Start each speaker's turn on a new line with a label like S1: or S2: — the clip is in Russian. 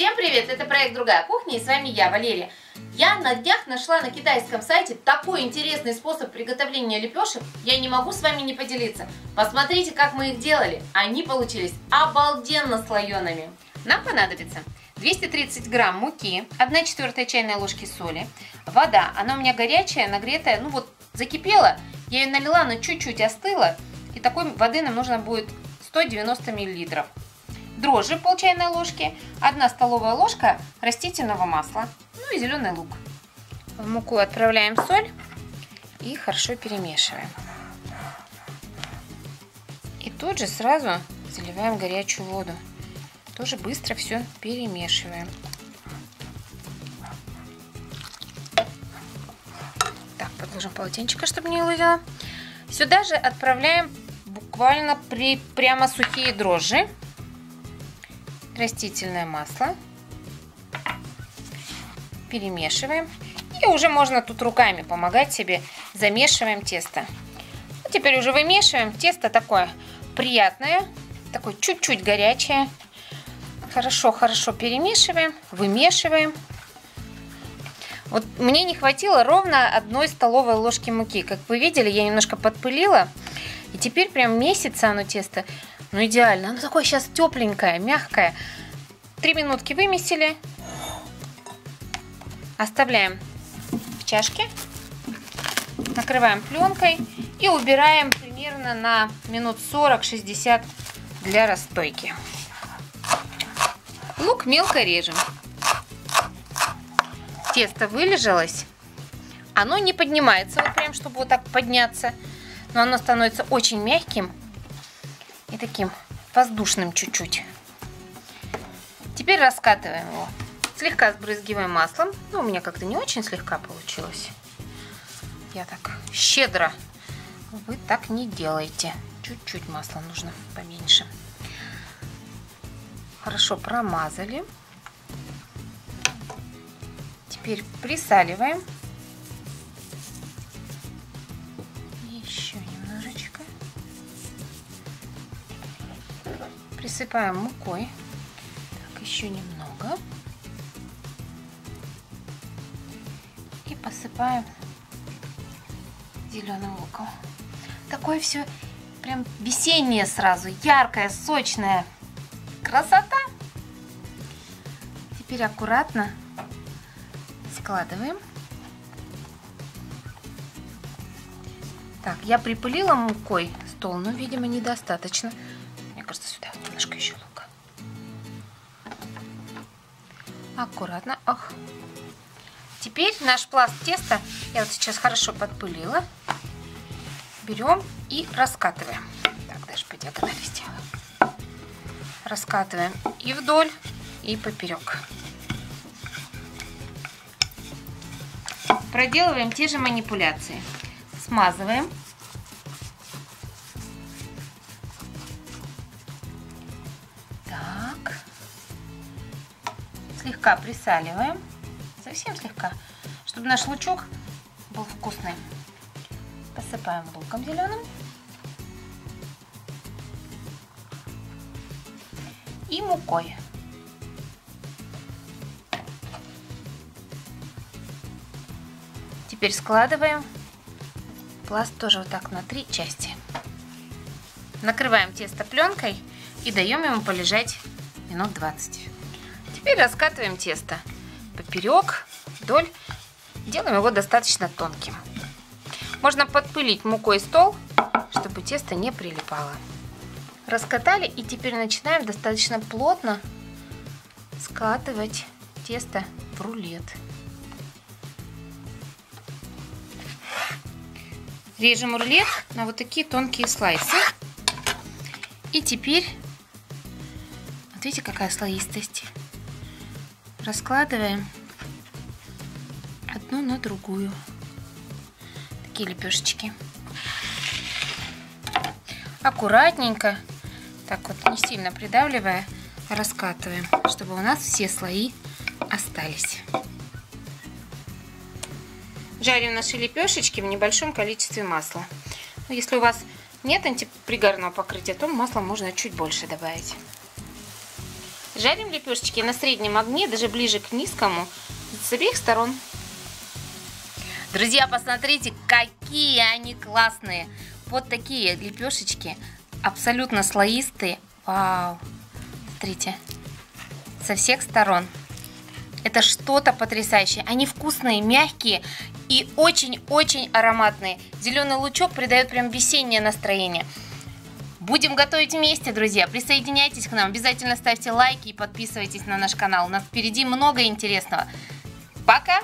S1: Всем привет! Это проект «Другая кухня» и с вами я, Валерия. Я на днях нашла на китайском сайте такой интересный способ приготовления лепешек, я не могу с вами не поделиться. Посмотрите, как мы их делали. Они получились обалденно слоеными. Нам понадобится 230 грамм муки, 1 четвертая чайной ложки соли, вода, она у меня горячая, нагретая, ну вот закипела, я ее налила, но чуть-чуть остыла, и такой воды нам нужно будет 190 миллилитров дрожжи пол чайной ложки, 1 столовая ложка растительного масла, ну и зеленый лук. В муку отправляем соль и хорошо перемешиваем. И тут же сразу заливаем горячую воду. Тоже быстро все перемешиваем. Так, подложим полотенчика, чтобы не ловило. Сюда же отправляем буквально при, прямо сухие дрожжи растительное масло. Перемешиваем. И уже можно тут руками помогать себе. Замешиваем тесто. Ну, теперь уже вымешиваем. Тесто такое приятное. Такое чуть-чуть горячее. Хорошо-хорошо перемешиваем. Вымешиваем. Вот мне не хватило ровно одной столовой ложки муки. Как вы видели, я немножко подпылила. И теперь прям месяца оно тесто ну идеально. Оно такое сейчас тепленькое, мягкое. Три минутки вымесили. Оставляем в чашке. Накрываем пленкой и убираем примерно на минут 40-60 для расстойки. Лук мелко режем. Тесто вылежалось. Оно не поднимается, вот прям, чтобы вот так подняться. Но оно становится очень мягким таким воздушным чуть-чуть. Теперь раскатываем его. Слегка сбрызгиваем маслом. Ну, у меня как-то не очень слегка получилось. Я так щедро. Вы так не делайте. Чуть-чуть масла нужно поменьше. Хорошо промазали. Теперь присаливаем. Присыпаем мукой. Так, еще немного. И посыпаем зеленым луком. Такое все прям весеннее сразу, яркое, сочное. Красота! Теперь аккуратно складываем. Так, я припылила мукой стол, но, видимо, недостаточно. Мне кажется, Аккуратно. Ох. Теперь наш пласт теста я вот сейчас хорошо подпылила. Берем и раскатываем. Так, даже по диагонали сделаем. Раскатываем и вдоль, и поперек. Проделываем те же манипуляции. Смазываем слегка присаливаем, совсем слегка, чтобы наш лучок был вкусный. Посыпаем луком зеленым. И мукой. Теперь складываем пласт тоже вот так на три части. Накрываем тесто пленкой и даем ему полежать минут 20. Теперь раскатываем тесто поперек, вдоль. Делаем его достаточно тонким. Можно подпылить мукой стол, чтобы тесто не прилипало. Раскатали и теперь начинаем достаточно плотно скатывать тесто в рулет. Режем рулет на вот такие тонкие слайсы. И теперь, вот видите, какая слоистость раскладываем одну на другую. Такие лепешечки. Аккуратненько, так вот не сильно придавливая, раскатываем, чтобы у нас все слои остались. Жарим наши лепешечки в небольшом количестве масла. Но если у вас нет антипригарного покрытия, то масла можно чуть больше добавить. Жарим лепешечки на среднем огне, даже ближе к низкому, с обеих сторон. Друзья, посмотрите, какие они классные. Вот такие лепешечки, абсолютно слоистые. Вау! Смотрите, со всех сторон. Это что-то потрясающее. Они вкусные, мягкие и очень-очень ароматные. Зеленый лучок придает прям весеннее настроение. Будем готовить вместе, друзья. Присоединяйтесь к нам. Обязательно ставьте лайки и подписывайтесь на наш канал. У нас впереди много интересного. Пока!